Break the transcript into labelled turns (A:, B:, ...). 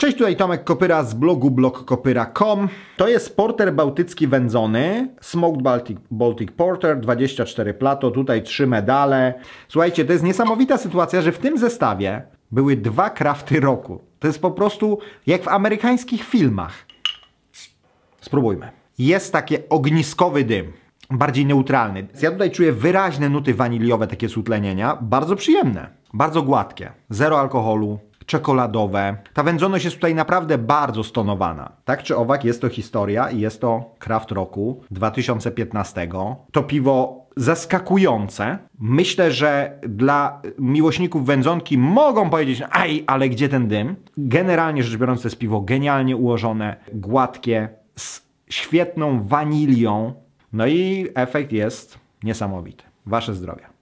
A: Cześć, tutaj Tomek Kopyra z blogu blogkopyra.com. To jest porter bałtycki wędzony, Smoked Baltic, Baltic Porter, 24 plato, tutaj trzy medale. Słuchajcie, to jest niesamowita sytuacja, że w tym zestawie były dwa krafty roku. To jest po prostu jak w amerykańskich filmach. Spróbujmy. Jest takie ogniskowy dym, bardziej neutralny. Ja tutaj czuję wyraźne nuty waniliowe, takie sutlenienia, bardzo przyjemne, bardzo gładkie. Zero alkoholu, czekoladowe. Ta wędzoność jest tutaj naprawdę bardzo stonowana. Tak czy owak jest to historia i jest to Kraft Roku 2015. To piwo zaskakujące. Myślę, że dla miłośników wędzonki mogą powiedzieć, aj, ale gdzie ten dym? Generalnie rzecz biorąc, to jest piwo genialnie ułożone, gładkie, z świetną wanilią. No i efekt jest niesamowity. Wasze zdrowie.